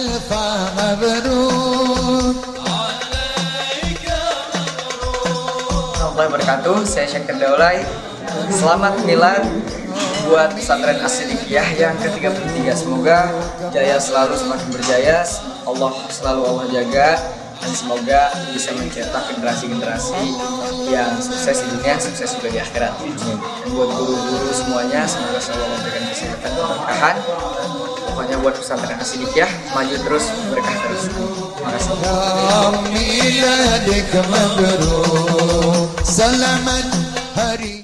ألف مبروك Assalamualaikum warahmatullahi wabarakatuh. Saya Syekh Daulay. Selamat milad buat pesantren Asidikiyah yang ke-33. Semoga jaya selalu semakin berjaya. Allah selalu Allah jaga dan semoga bisa mencetak generasi-generasi yang sukses di dunia, sukses juga di akhirat. Dan buat guru-guru semuanya, semoga selalu Allah memberikan kesehatan dan keberkahan. buat pesantren asidikiah maju terus berkah terus. Terima kasih. Selamat hari